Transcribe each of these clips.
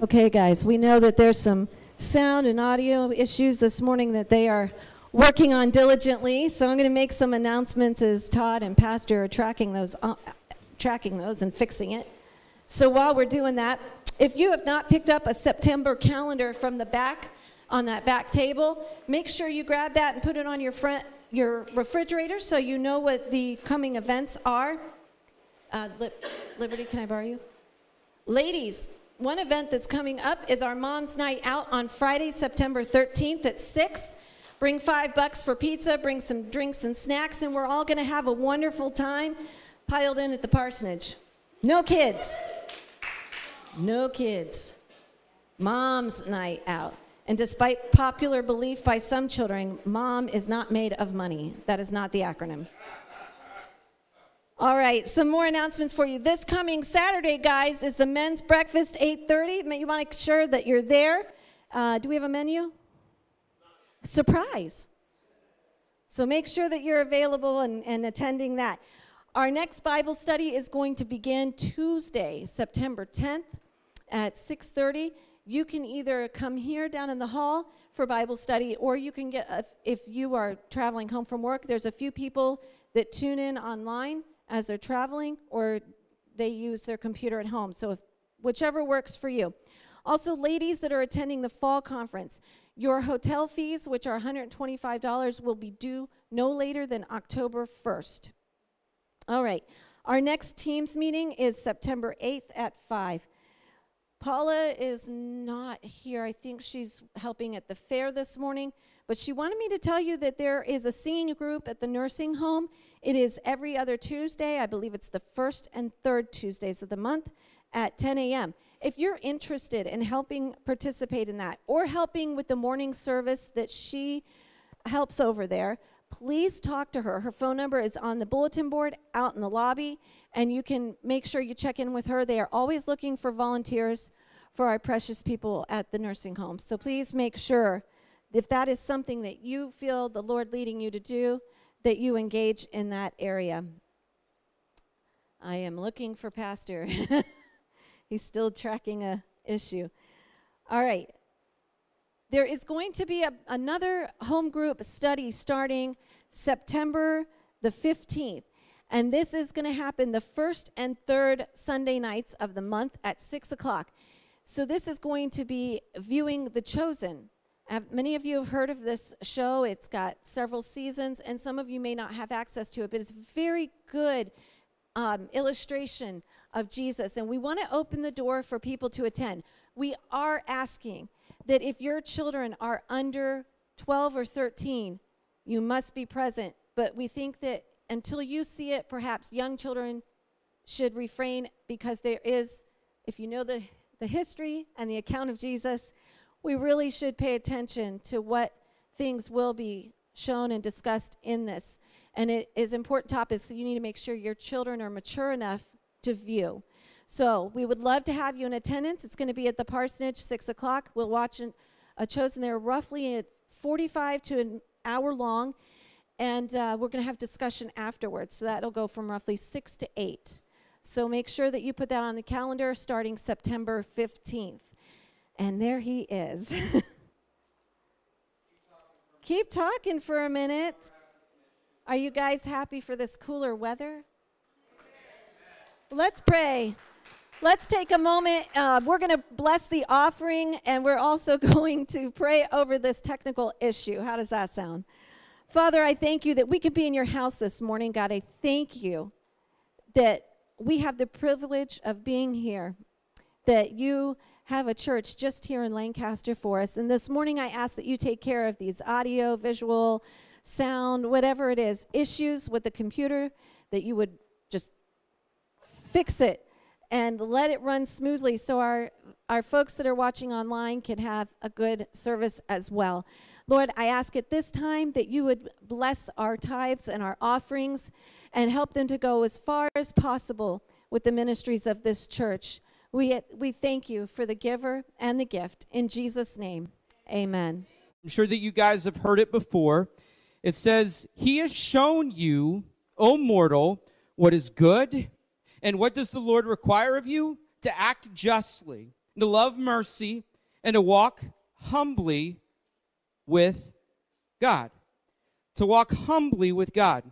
Okay, guys, we know that there's some sound and audio issues this morning that they are working on diligently. So I'm going to make some announcements as Todd and Pastor are tracking those, uh, tracking those and fixing it. So while we're doing that, if you have not picked up a September calendar from the back on that back table, make sure you grab that and put it on your front your refrigerator so you know what the coming events are. Uh, Liberty, can I borrow you? Ladies, one event that's coming up is our Mom's Night Out on Friday, September 13th at 6. Bring five bucks for pizza, bring some drinks and snacks, and we're all going to have a wonderful time piled in at the parsonage. No kids. No kids. Mom's Night Out. And despite popular belief by some children, mom is not made of money. That is not the acronym. All right, some more announcements for you. This coming Saturday, guys, is the men's breakfast, 8.30. You want to make sure that you're there. Uh, do we have a menu? Surprise. So make sure that you're available and, and attending that. Our next Bible study is going to begin Tuesday, September 10th at 6.30. You can either come here down in the hall for Bible study, or you can get, a, if you are traveling home from work, there's a few people that tune in online as they're traveling or they use their computer at home. So if, whichever works for you. Also, ladies that are attending the fall conference, your hotel fees, which are $125, will be due no later than October 1st. All right. Our next Teams meeting is September 8th at 5. Paula is not here. I think she's helping at the fair this morning. But she wanted me to tell you that there is a singing group at the nursing home. It is every other Tuesday. I believe it's the first and third Tuesdays of the month at 10 a.m. If you're interested in helping participate in that or helping with the morning service that she helps over there, please talk to her. Her phone number is on the bulletin board out in the lobby, and you can make sure you check in with her. They are always looking for volunteers for our precious people at the nursing home. So please make sure if that is something that you feel the Lord leading you to do, that you engage in that area. I am looking for Pastor. He's still tracking a issue. All right. There is going to be a, another home group study starting September the 15th. And this is going to happen the first and third Sunday nights of the month at 6 o'clock. So, this is going to be viewing The Chosen. Many of you have heard of this show. It's got several seasons, and some of you may not have access to it, but it's very good um, illustration of Jesus. And we want to open the door for people to attend. We are asking that if your children are under 12 or 13, you must be present. But we think that until you see it, perhaps young children should refrain because there is, if you know the, the history and the account of Jesus, we really should pay attention to what things will be shown and discussed in this. And it is important topics, you need to make sure your children are mature enough to view. So we would love to have you in attendance. It's going to be at the parsonage, 6 o'clock. We'll watch an, a chosen there roughly at 45 to an hour long. And uh, we're going to have discussion afterwards. So that'll go from roughly 6 to 8. So make sure that you put that on the calendar starting September 15th. And there he is. Keep talking for a minute. Are you guys happy for this cooler weather? Let's pray. Let's take a moment. Uh, we're going to bless the offering, and we're also going to pray over this technical issue. How does that sound? Father, I thank you that we can be in your house this morning. God, I thank you that we have the privilege of being here, that you have a church just here in Lancaster for us. And this morning, I ask that you take care of these audio, visual, sound, whatever it is, issues with the computer, that you would just fix it and let it run smoothly so our, our folks that are watching online can have a good service as well. Lord, I ask at this time that you would bless our tithes and our offerings and help them to go as far as possible with the ministries of this church. We, we thank you for the giver and the gift. In Jesus' name, amen. I'm sure that you guys have heard it before. It says, He has shown you, O mortal, what is good. And what does the Lord require of you? To act justly, to love mercy, and to walk humbly with God. To walk humbly with God.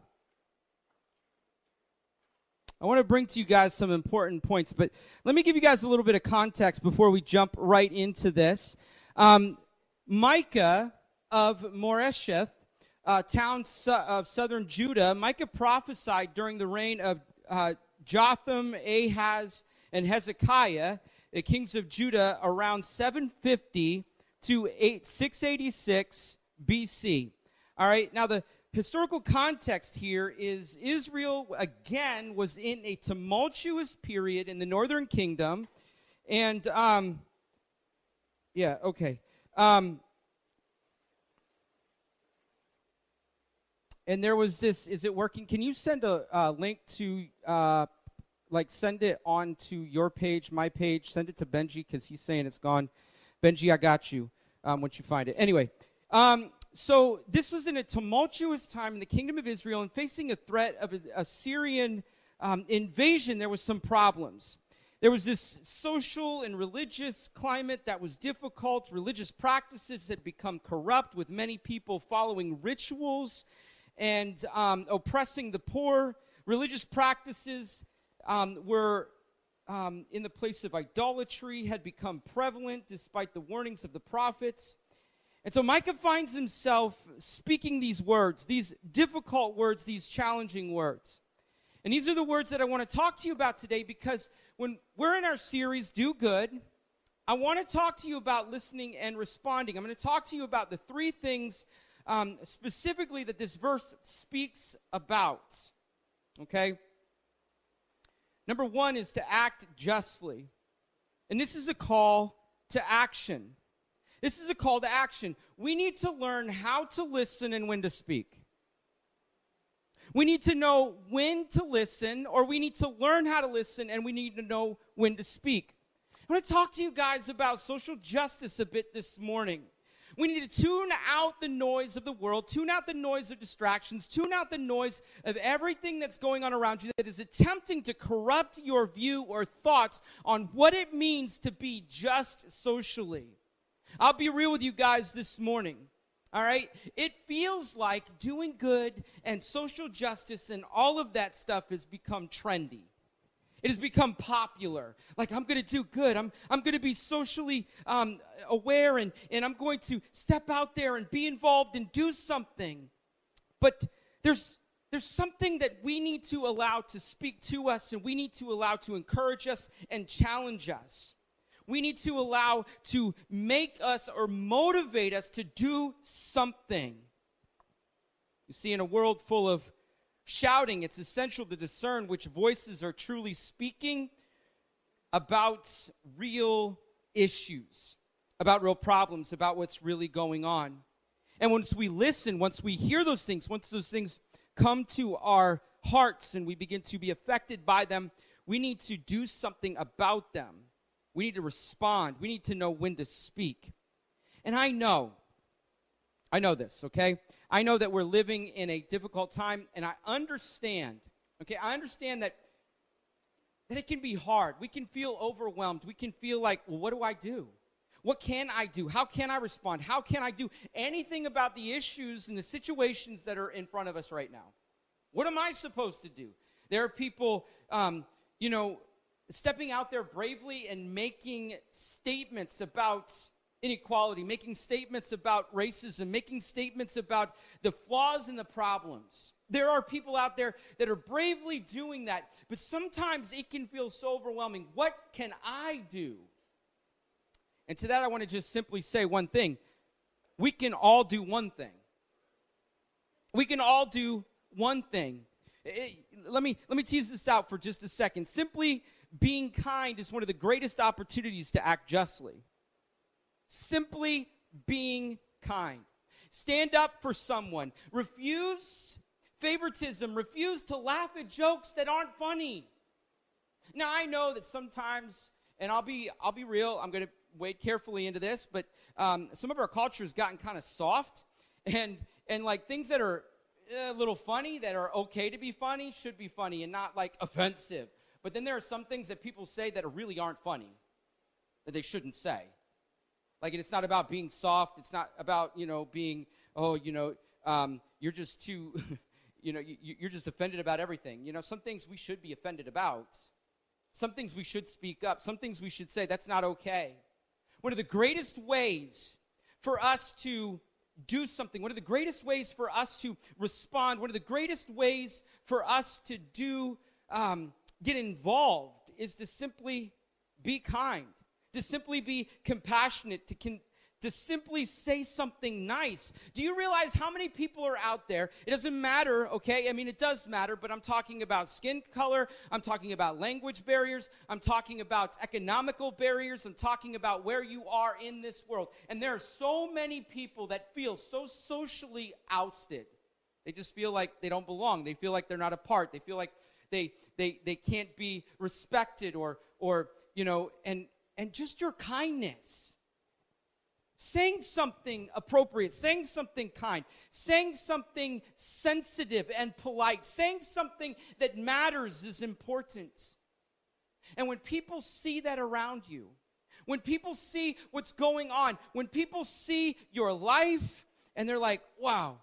I want to bring to you guys some important points, but let me give you guys a little bit of context before we jump right into this. Um, Micah of Moresheth, uh, town su- of southern Judah, Micah prophesied during the reign of uh, Jotham, Ahaz, and Hezekiah, the kings of Judah, around 750 to 8, 686 BC. All right, now the historical context here is Israel again was in a tumultuous period in the northern kingdom, and um, yeah, okay. Um, and there was this. Is it working? Can you send a uh, link to, uh, like, send it on to your page, my page? Send it to Benji because he's saying it's gone. Benji, I got you. Um, once you find it. Anyway, um, so this was in a tumultuous time in the kingdom of Israel and facing a threat of a, Syrian um, invasion, there was some problems. There was this social and religious climate that was difficult. Religious practices had become corrupt, with many people following rituals and um, oppressing the poor. Religious practices um, were um, in the place of idolatry, had become prevalent despite the warnings of the prophets. And so Micah finds himself speaking these words, these difficult words, these challenging words. And these are the words that I want to talk to you about today because when we're in our series, Do Good, I want to talk to you about listening and responding. I'm going to talk to you about the three things um, specifically that this verse speaks about. Okay? Number one is to act justly. And this is a call to action. This is a call to action. We need to learn how to listen and when to speak. We need to know when to listen, or we need to learn how to listen, and we need to know when to speak. I want to talk to you guys about social justice a bit this morning. We need to tune out the noise of the world, tune out the noise of distractions, tune out the noise of everything that's going on around you that is attempting to corrupt your view or thoughts on what it means to be just socially. I'll be real with you guys this morning. All right? It feels like doing good and social justice and all of that stuff has become trendy. It has become popular. Like, I'm going to do good. I'm, I'm going to be socially um, aware and, and I'm going to step out there and be involved and do something. But there's, there's something that we need to allow to speak to us and we need to allow to encourage us and challenge us. We need to allow to make us or motivate us to do something. You see, in a world full of shouting, it's essential to discern which voices are truly speaking about real issues, about real problems, about what's really going on. And once we listen, once we hear those things, once those things come to our hearts and we begin to be affected by them, we need to do something about them. We need to respond. We need to know when to speak. And I know, I know this, okay? I know that we're living in a difficult time, and I understand, okay? I understand that that it can be hard. We can feel overwhelmed. We can feel like, well, what do I do? What can I do? How can I respond? How can I do anything about the issues and the situations that are in front of us right now? What am I supposed to do? There are people, um, you know, stepping out there bravely and making statements about inequality, making statements about racism, making statements about the flaws and the problems. There are people out there that are bravely doing that, but sometimes it can feel so overwhelming. What can I do? And to that, I want to just simply say one thing we can all do one thing. We can all do one thing. It, let me let me tease this out for just a second. Simply being kind is one of the greatest opportunities to act justly. Simply being kind. Stand up for someone. Refuse favoritism. Refuse to laugh at jokes that aren't funny. Now I know that sometimes, and I'll be I'll be real. I'm going to wade carefully into this, but um, some of our culture has gotten kind of soft, and and like things that are a little funny that are okay to be funny should be funny and not like offensive. But then there are some things that people say that really aren't funny that they shouldn't say. Like it's not about being soft. It's not about you know being oh you know um, you're just too you know you, you're just offended about everything. You know some things we should be offended about. Some things we should speak up. Some things we should say that's not okay. One of the greatest ways for us to do something, one of the greatest ways for us to respond, one of the greatest ways for us to do um, get involved is to simply be kind to simply be compassionate, to, con- to simply say something nice. Do you realize how many people are out there? It doesn't matter, okay? I mean, it does matter, but I'm talking about skin color. I'm talking about language barriers. I'm talking about economical barriers. I'm talking about where you are in this world. And there are so many people that feel so socially ousted. They just feel like they don't belong. They feel like they're not a part. They feel like they, they, they can't be respected or, or, you know, and, and just your kindness. Saying something appropriate, saying something kind, saying something sensitive and polite, saying something that matters is important. And when people see that around you, when people see what's going on, when people see your life and they're like, wow,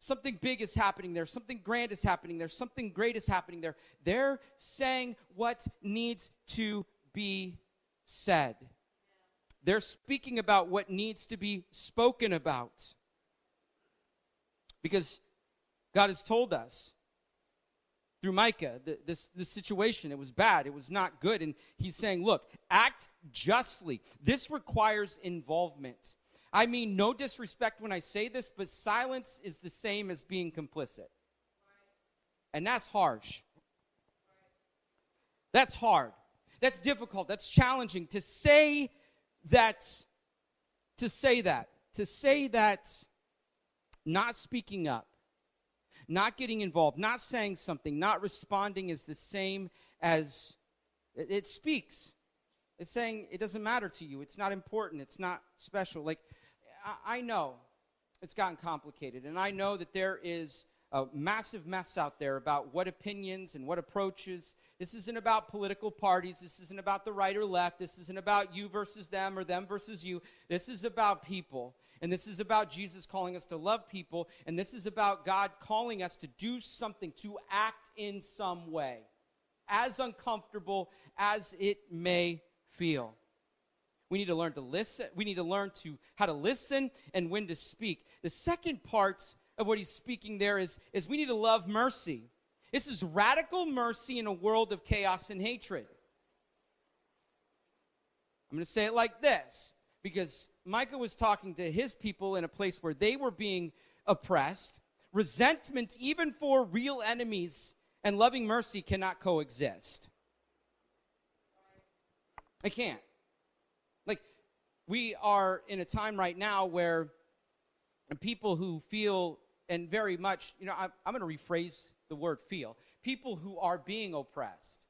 something big is happening there, something grand is happening there, something great is happening there, they're saying what needs to be said. They're speaking about what needs to be spoken about. Because God has told us through Micah, this, this situation, it was bad, it was not good. And he's saying, look, act justly. This requires involvement. I mean, no disrespect when I say this, but silence is the same as being complicit. And that's harsh. That's hard. That's difficult. That's challenging to say that to say that to say that not speaking up not getting involved not saying something not responding is the same as it, it speaks it's saying it doesn't matter to you it's not important it's not special like I, I know it's gotten complicated and i know that there is a massive mess out there about what opinions and what approaches. This isn't about political parties. This isn't about the right or left. This isn't about you versus them or them versus you. This is about people. And this is about Jesus calling us to love people. And this is about God calling us to do something, to act in some way, as uncomfortable as it may feel. We need to learn to listen. We need to learn to how to listen and when to speak. The second part of what he's speaking there is, is we need to love mercy. This is radical mercy in a world of chaos and hatred. I'm going to say it like this because Micah was talking to his people in a place where they were being oppressed. Resentment, even for real enemies, and loving mercy cannot coexist. They can't. We are in a time right now where people who feel and very much, you know, I'm, I'm going to rephrase the word feel. People who are being oppressed,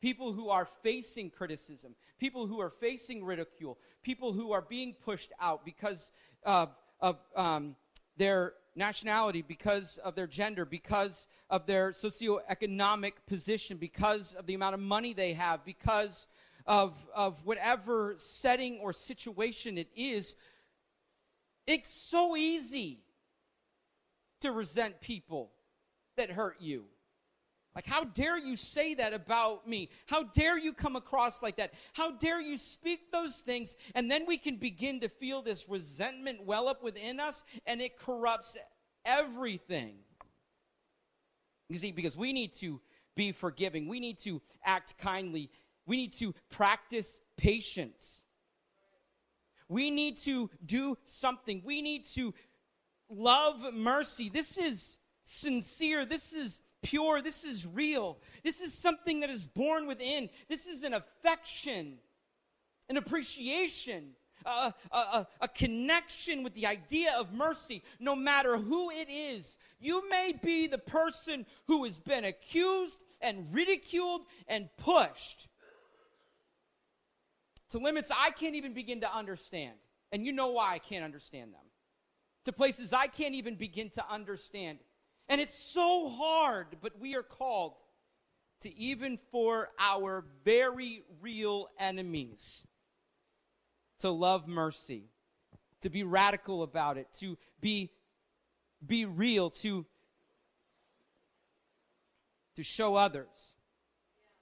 people who are facing criticism, people who are facing ridicule, people who are being pushed out because of, of um, their nationality, because of their gender, because of their socioeconomic position, because of the amount of money they have, because of, of whatever setting or situation it is. It's so easy to resent people that hurt you. Like, how dare you say that about me? How dare you come across like that? How dare you speak those things? And then we can begin to feel this resentment well up within us, and it corrupts everything. You see, because we need to be forgiving, we need to act kindly, we need to practice patience. We need to do something. We need to love mercy. This is sincere. This is pure. This is real. This is something that is born within. This is an affection, an appreciation, a, a, a, connection with the idea of mercy, no matter who it is. You may be the person who has been accused and ridiculed and pushed to limits I can't even begin to understand. And you know why I can't understand them to places I can't even begin to understand. And it's so hard, but we are called to even for our very real enemies to love mercy, to be radical about it, to be be real, to to show others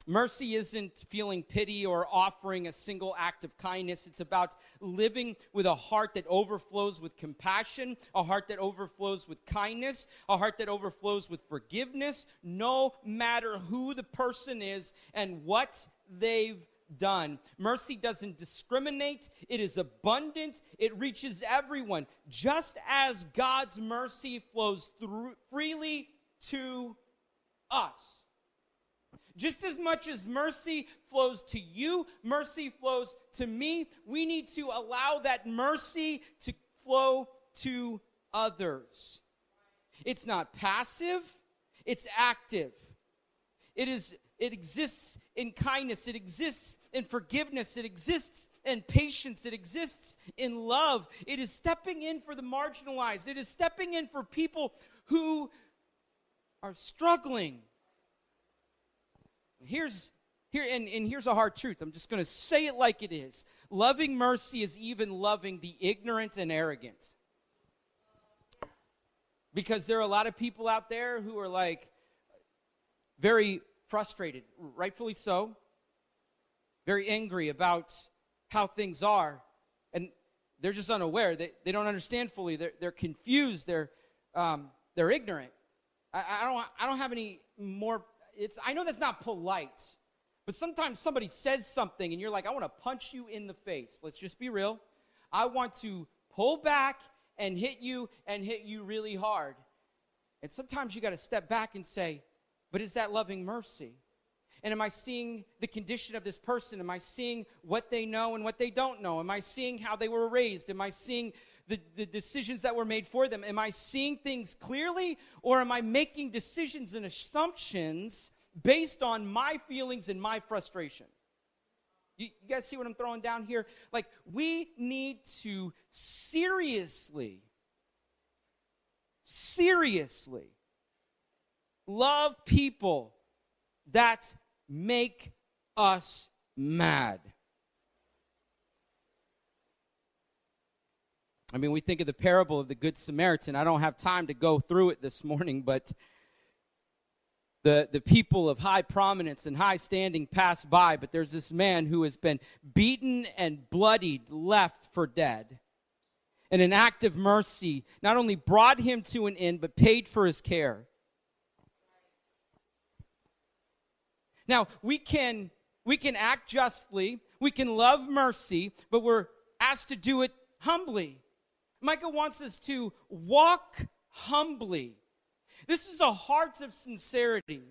Mercy isn't feeling pity or offering a single act of kindness. It's about living with a heart that overflows with compassion, a heart that overflows with kindness, a heart that overflows with forgiveness, no matter who the person is and what they've done. Mercy doesn't discriminate, it is abundant, it reaches everyone, just as God's mercy flows through, freely to us. Just as much as mercy flows to you, mercy flows to me, we need to allow that mercy to flow to others. It's not passive, it's active. It is it exists in kindness, it exists in forgiveness, it exists in patience, it exists in love. It is stepping in for the marginalized. It is stepping in for people who are struggling Here's here and, and here's a hard truth. I'm just going to say it like it is. Loving mercy is even loving the ignorant and arrogant. Because there are a lot of people out there who are like very frustrated, rightfully so, very angry about how things are, and they're just unaware. They, they don't understand fully. They're, they're confused. They're, um, they're ignorant. I, I, don't, I don't have any more it's I know that's not polite, but sometimes somebody says something and you're like, I want to punch you in the face. Let's just be real. I want to pull back and hit you and hit you really hard. And sometimes you got to step back and say, but is that loving mercy? And am I seeing the condition of this person? Am I seeing what they know and what they don't know? Am I seeing how they were raised? Am I seeing the, the decisions that were made for them? Am I seeing things clearly or am I making decisions and assumptions based on my feelings and my frustration? You, you guys see what I'm throwing down here? Like, we need to seriously, seriously love people that make us mad. I mean, we think of the parable of the Good Samaritan. I don't have time to go through it this morning, but the, the people of high prominence and high standing pass by, but there's this man who has been beaten and bloodied, left for dead. And an act of mercy not only brought him to an end, but paid for his care. Now, we can, we can act justly, we can love mercy, but we're asked to do it humbly. Micah wants us to walk humbly. This is a heart of sincerity.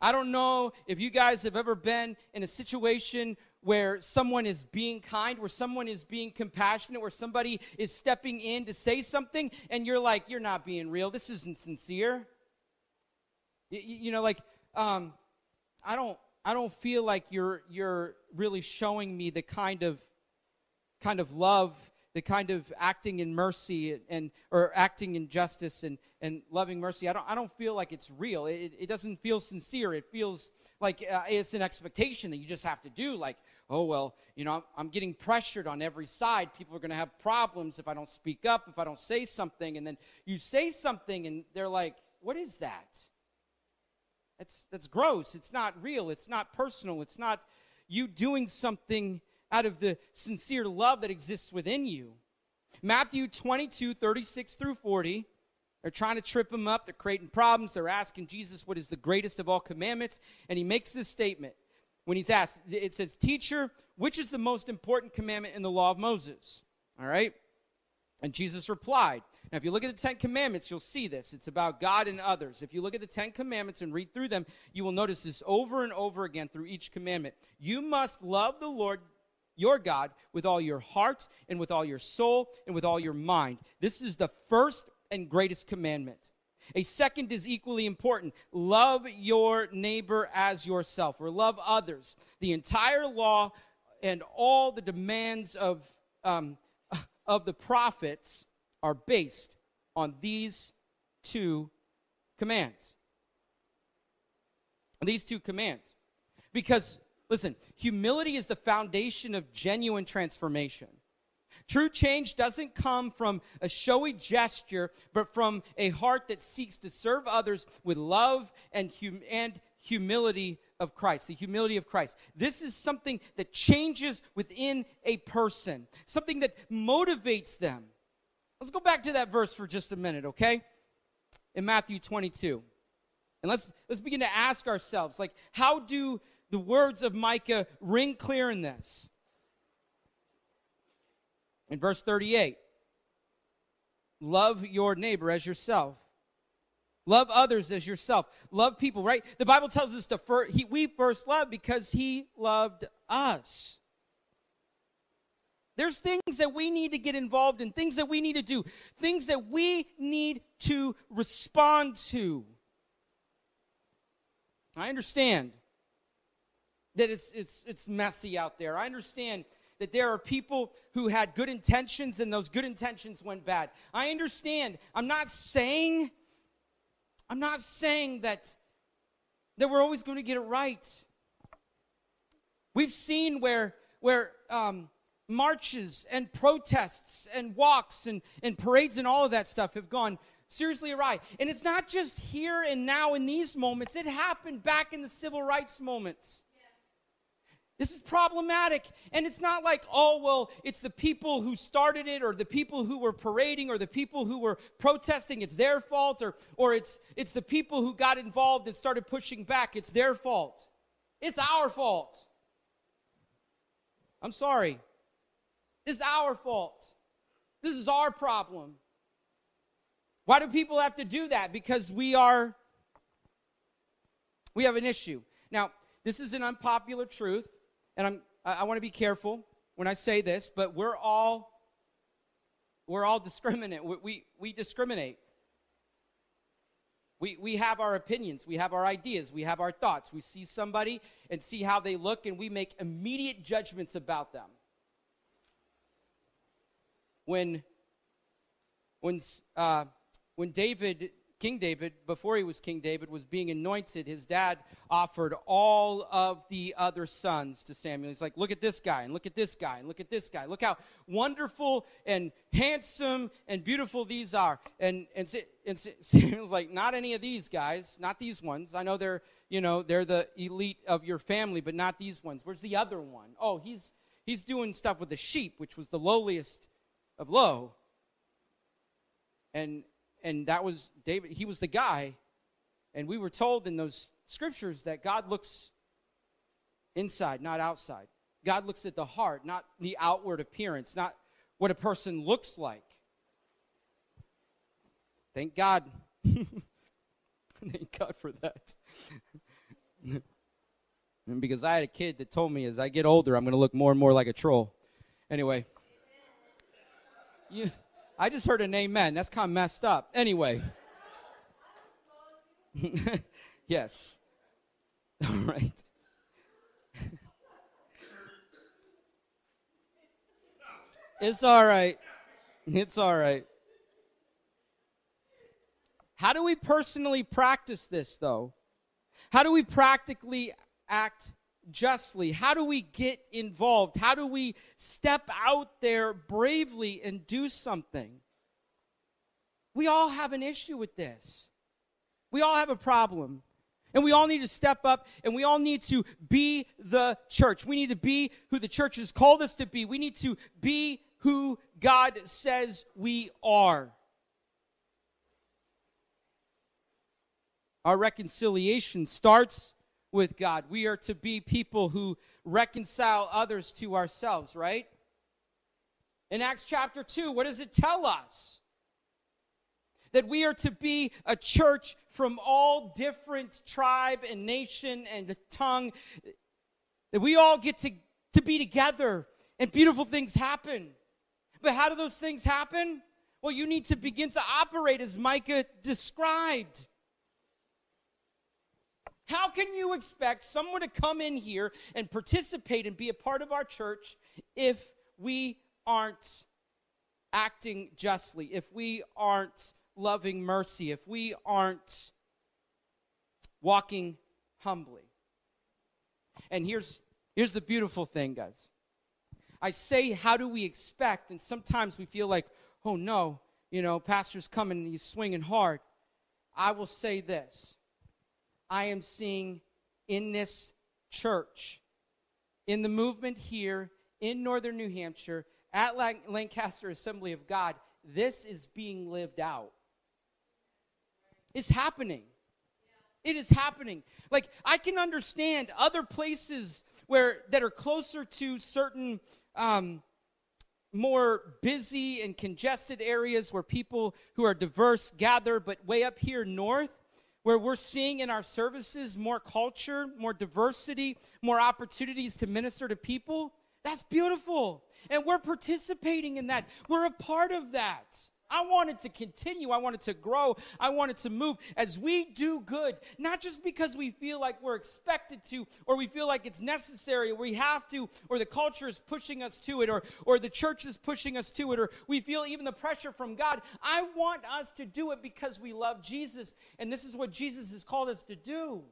I don't know if you guys have ever been in a situation where someone is being kind, where someone is being compassionate, where somebody is stepping in to say something, and you're like, you're not being real. This isn't sincere. You, you know, like, um, I don't, I don't feel like you're, you're really showing me the kind of, kind of love the kind of acting in mercy and or acting in justice and, and loving mercy i don't, I don't feel like it's real. It, it doesn't feel sincere. It feels like uh, it's an expectation that you just have to do like oh well you know i'm, I'm getting pressured on every side. People are going to have problems if i don't speak up if i don't say something. And then you say something and they're like what is that? That's that's gross. It's not real. It's not personal. It's not you doing something out of the sincere love that exists within you. Matthew 22, 36 through 40. They're trying to trip him up. They're creating problems. They're asking Jesus what is the greatest of all commandments. And he makes this statement when he's asked. It says, Teacher, which is the most important commandment in the law of Moses? All right? And Jesus replied. Now, if you look at the Ten Commandments, you'll see this. It's about God and others. If you look at the Ten Commandments and read through them, you will notice this over and over again through each commandment. You must love the Lord your God with all your heart and with all your soul and with all your mind. This is the first and greatest commandment. A second is equally important. Love your neighbor as yourself, or love others. The entire law and all the demands of, um, of the prophets are based on these two commands. These two commands. Because Listen, humility is the foundation of genuine transformation. True change doesn't come from a showy gesture, but from a heart that seeks to serve others with love and, hum- and humility of Christ, the humility of Christ. This is something that changes within a person, something that motivates them. Let's go back to that verse for just a minute, okay? In Matthew 22. And let's let's begin to ask ourselves like how do the words of Micah ring clear in this. In verse 38, love your neighbor as yourself. Love others as yourself. Love people, right? The Bible tells us to fir- he, we first love because he loved us. There's things that we need to get involved in, things that we need to do, things that we need to respond to. I understand that it's, it's, it's messy out there. I understand that there are people who had good intentions and those good intentions went bad. I understand. I'm not saying, I'm not saying that, that we're always going to get it right. We've seen where, where um, marches and protests and walks and, and parades and all of that stuff have gone seriously awry. And it's not just here and now in these moments, it happened back in the civil rights moments. This is problematic. And it's not like, oh, well, it's the people who started it or the people who were parading or the people who were protesting. It's their fault or, or it's, it's the people who got involved and started pushing back. It's their fault. It's our fault. I'm sorry. It's our fault. This is our problem. Why do people have to do that? Because we are, we have an issue. Now, this is an unpopular truth, and I'm, I, I want to be careful when I say this, but we're all, we're all discriminate. We, we, we discriminate. We, we have our opinions, we have our ideas, we have our thoughts. We see somebody and see how they look, and we make immediate judgments about them. When, when, uh, when David, King David, before he was King David, was being anointed, his dad offered all of the other sons to Samuel. He's like, look at this guy, and look at this guy, and look at this guy. Look how wonderful and handsome and beautiful these are. And, and, and Samuel's like, not any of these guys, not these ones. I know they're, you know, they're the elite of your family, but not these ones. Where's the other one? Oh, he's, he's doing stuff with the sheep, which was the lowliest of low. And and that was David. He was the guy. And we were told in those scriptures that God looks inside, not outside. God looks at the heart, not the outward appearance, not what a person looks like. Thank God. Thank God for that. because I had a kid that told me as I get older, I'm going to look more and more like a troll. Anyway. You, I just heard an amen. That's kind of messed up. Anyway. yes. All right. it's all right. It's all right. How do we personally practice this, though? How do we practically act justly? How do we get involved? How do we step out there bravely and do something? We all have an issue with this. We all have a problem. And we all need to step up and we all need to be the church. We need to be who the church has called us to be. We need to be who God says we are. Our reconciliation starts with God. We are to be people who reconcile others to ourselves, right? In Acts chapter 2, what does it tell us? That we are to be a church from all different tribe and nation and tongue. That we all get to, to be together and beautiful things happen. But how do those things happen? Well, you need to begin to operate as Micah described. How can you expect someone to come in here and participate and be a part of our church if we aren't acting justly, if we aren't loving mercy, if we aren't walking humbly? And here's, here's the beautiful thing, guys. I say, how do we expect? And sometimes we feel like, oh no, you know, pastor's coming and he's swinging hard. I will say this I am seeing in this church, in the movement here in northern New Hampshire, at Lancaster Assembly of God, this is being lived out. It's happening. It is happening. Like I can understand other places where that are closer to certain um, more busy and congested areas where people who are diverse gather, but way up here north, where we're seeing in our services more culture, more diversity, more opportunities to minister to people. That's beautiful. And we're participating in that. We're a part of that. I wanted to continue. I wanted to grow. I wanted to move as we do good, not just because we feel like we're expected to, or we feel like it's necessary, or we have to, or the culture is pushing us to it, or, or the church is pushing us to it, or we feel even the pressure from God. I want us to do it because we love Jesus, and this is what Jesus has called us to do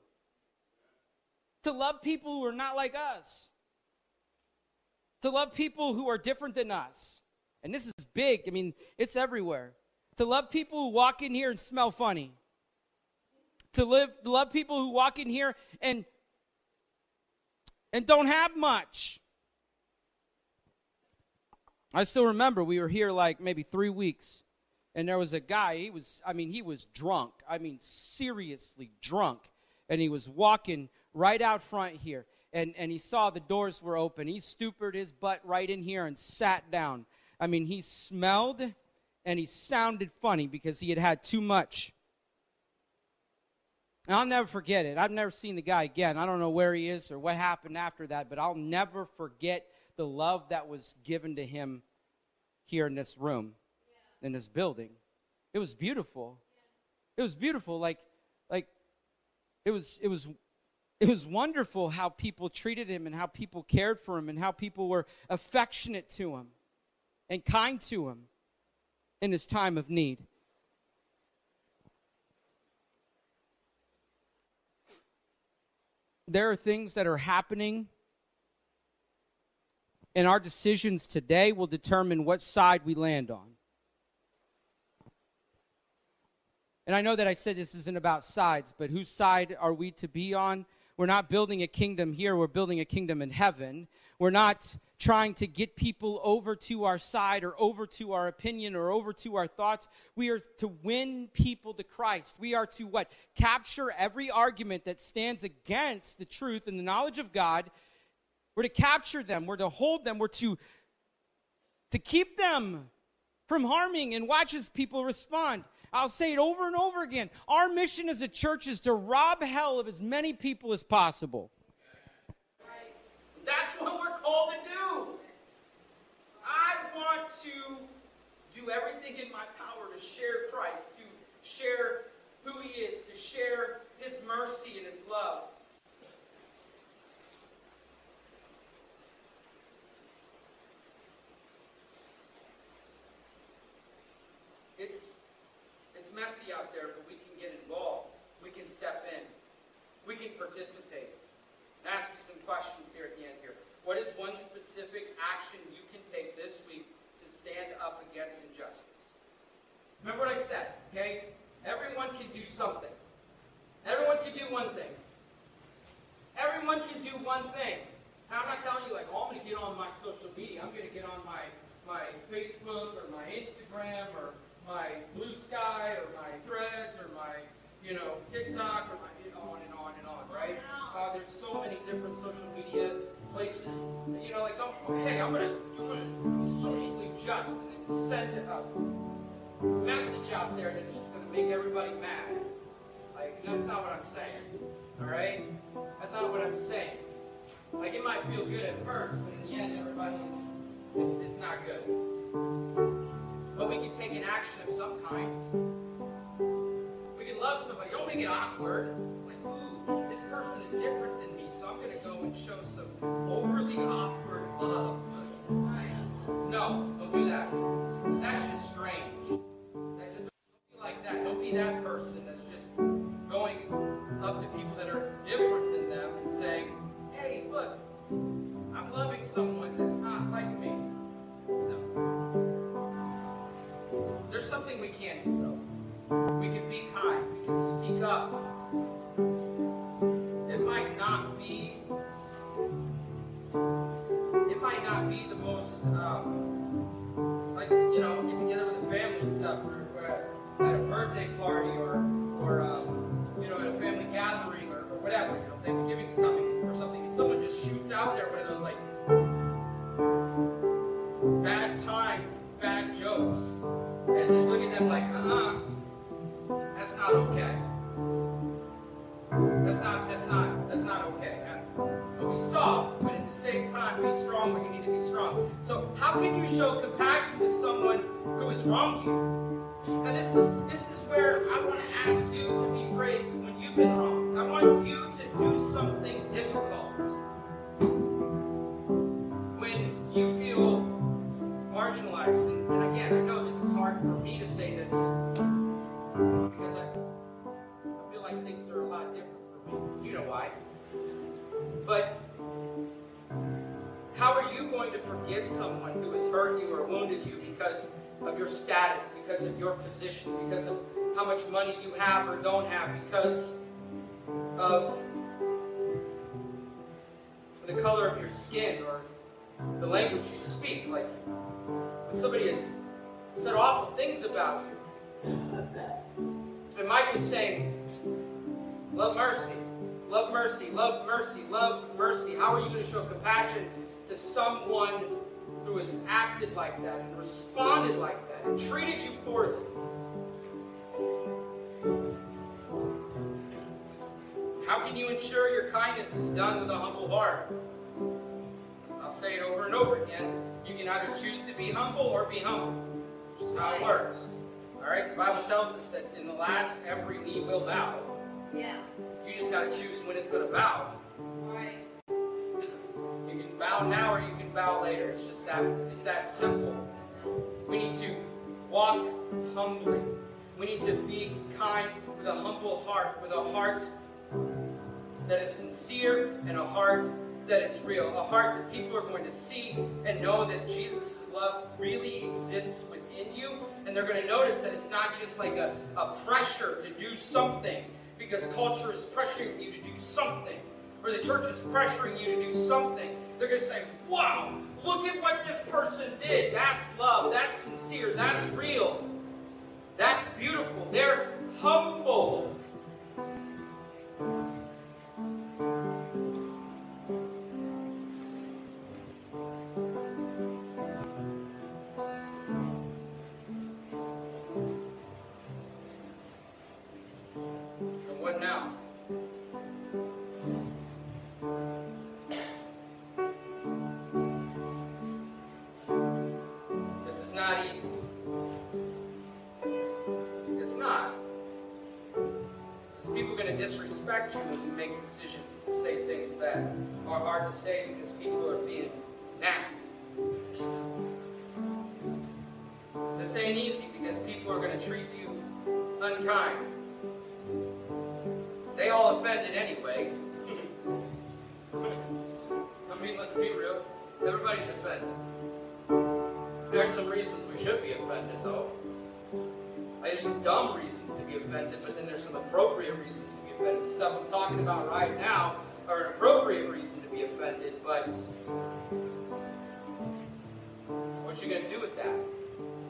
to love people who are not like us, to love people who are different than us and this is big, I mean, it's everywhere. To love people who walk in here and smell funny. To live love people who walk in here and and don't have much. I still remember we were here like maybe 3 weeks and there was a guy, he was I mean, he was drunk. I mean, seriously drunk. And he was walking right out front here and, and he saw the doors were open. He stooped his butt right in here and sat down. I mean, he smelled and he sounded funny because he had had too much. And I'll never forget it. I've never seen the guy again. I don't know where he is or what happened after that, but I'll never forget the love that was given to him here in this room, in this building. It was beautiful. It was beautiful. Like, like, it was, it was, it was wonderful how people treated him and how people cared for him and how people were affectionate to him and kind to him in his time of need. There are things that are happening, and our decisions today will determine what side we land on. And I know that I said this isn't about sides, but whose side are we to be on? We're not building a kingdom here, we're building a kingdom in heaven. We're not trying to get people over to our side or over to our opinion or over to our thoughts. We are to win people to Christ. We are to what? Capture every argument that stands against the truth and the knowledge of God. We're to capture them, we're to hold them, we're to to keep them from harming and watch as people respond. I'll say it over and over again. Our mission as a church is to rob hell of as many people as possible. That's what we're called to do. I want to do everything in my power to share Christ, to share who He is, to share His mercy and His love. It's messy out there, but we can get involved. We can step in. We can participate. And ask you some questions here at the end here. What is one specific action you can take this week to stand up against injustice? Remember what I said, okay? Everyone can do something. Everyone can do one thing. Everyone can do one thing. Now, I'm not telling you like, oh, I'm going to get on my social media. I'm going to get on my, my Facebook or my Instagram or my Bluesky or my threads or my, you know, TikTok or my, on and on and on, right? Uh, there's so many different social media places. You know, like, don't, hey, I'm going to be socially just and then send a message out there that's just going to make everybody mad. Like, that's not what I'm saying. All right? That's not what I'm saying. Like, it might feel good at first, but in the end, everybody is, it's, it's not good. But we can take an action of some kind. We can love somebody. Don't make it awkward. Like, ooh, this person is different than me, so I'm going to go and show some overly awkward love. No, don't do that. That's just strange. Don't be like that. Don't be that person that's just going up to people that are different than them and saying, hey, look, I'm loving someone that's not like me. Something we can do, though. We can be kind. We can speak up. It might not be. It might not be the most, um, like you know, get together with the family and stuff, or, or at a birthday party, or or um, you know, at a family gathering, or, or whatever. You know, Thanksgiving's coming or something, and someone just shoots out there one of those like bad time, bad jokes, and just look at them like, uh-uh, that's not okay. That's not, that's not, that's not okay. But be soft, but at the same time, be strong when you need to be strong. So how can you show compassion to someone who has wronged you? And this is this is where I want to ask you to be brave when you've been wronged. I want you to do something difficult when you feel marginalized. And, and again, I know this is hard for me to say this because I, I feel like things are a lot different for me. You know why? But how are you going to forgive someone who has hurt you or wounded you because of your status, because of your position, because of how much money you have or don't have, because of the color of your skin or the language you speak? Like when somebody has said awful things about you. And Micah is saying, Love mercy. Love mercy. Love mercy. Love mercy. How are you going to show compassion to someone who has acted like that and responded like that and treated you poorly? How can you ensure your kindness is done with a humble heart? I'll say it over and over again. You can either choose to be humble or be humble. Is how it works. All right? The Bible tells us that in the last, every knee will bow. Yeah. You just got to choose when it's going to bow. Right. You can bow now or you can bow later. It's just that it's that simple. We need to walk humbly. We need to be kind with a humble heart, with a heart that is sincere and a heart that is real. A heart that people are going to see and know that Jesus' love really exists within you. And they're going to notice that it's not just like a, a pressure to do something because culture is pressuring you to do something or the church is pressuring you to do something. They're going to say, wow, look at what this person did. That's love. That's sincere. That's real. That's beautiful. They're humble. Disrespect you when you make decisions to say things that are hard to say because people are being nasty. This ain't easy because people are going to treat you unkind. They all offended anyway. I mean, let's be real. Everybody's offended. There's some reasons we should be offended, though. There's some dumb reasons to be offended, but then there's some appropriate reasons to offended. The stuff I'm talking about right now are an appropriate reason to be offended, but what you going to do with that?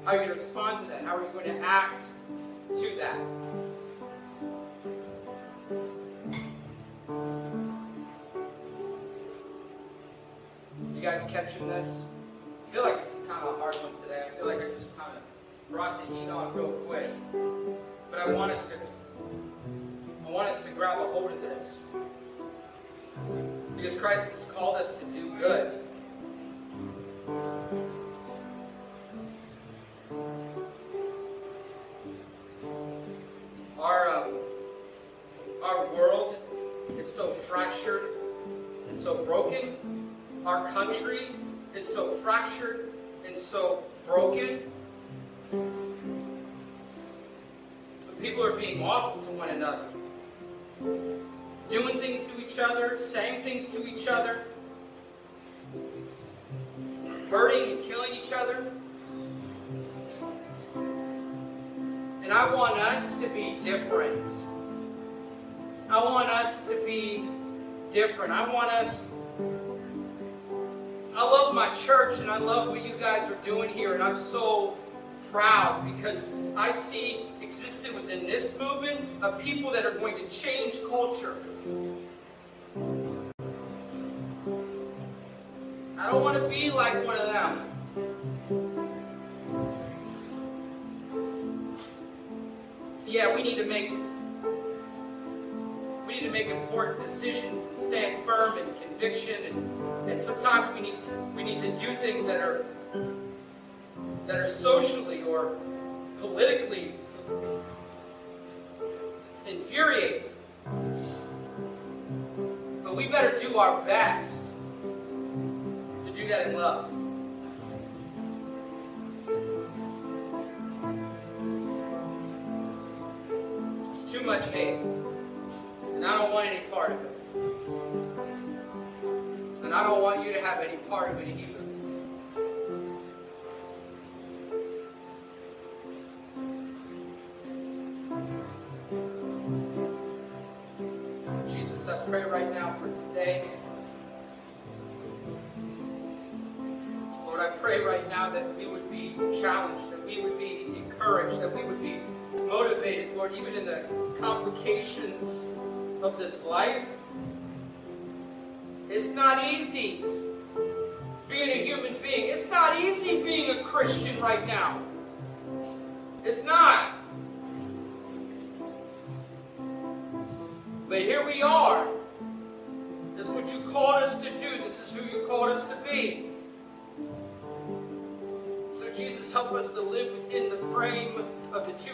How are you going to respond to that? How are you going to act to that? You guys catching this? I feel like this is kind of a hard one today. I feel like I just kind of brought the heat on real quick. But I want us to grab a hold of this. Because Christ has called us to do good. Our um, our world is so fractured and so broken. Our country is so fractured and so broken. People are being awful to one another. Doing things to each other, saying things to each other, hurting and killing each other. And I want us to be different. I want us to be different. I want us. I love my church and I love what you guys are doing here, and I'm so proud because I see existed within this movement of people that are going to change culture. I don't want to be like one of them. Yeah, we need to make we need to make important decisions and stand firm in conviction and, and sometimes we need we need to do things that are that are socially or politically infuriating. But we better do our best to do that in love. It's too much hate. And I don't want any part of it. And I don't want you to have any part of it either. Pray right now for today. Lord, I pray right now that we would be challenged, that we would be encouraged, that we would be motivated, Lord, even in the complications of this life. It's not easy being a human being. It's not easy being a Christian right now. It's not. But But here we are.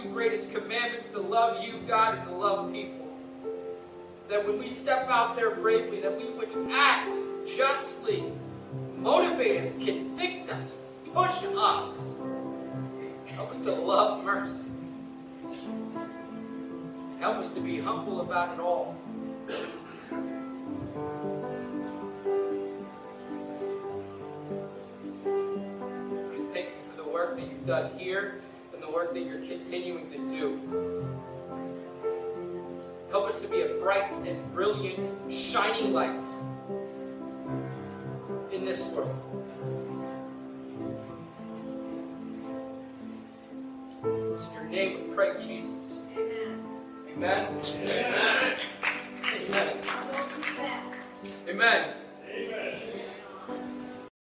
Two greatest commandments to love you, God, and to love people. That when we step out there bravely, that we would act justly, motivate us, convict us, push us. Help us to love mercy. Help us to be humble about it all. Thank you for the work that you've done here work that you're continuing to do. Help us to be a bright and brilliant, shining light in this world. It's in your name we pray, Jesus. Amen. Amen. Amen. Amen. Amen.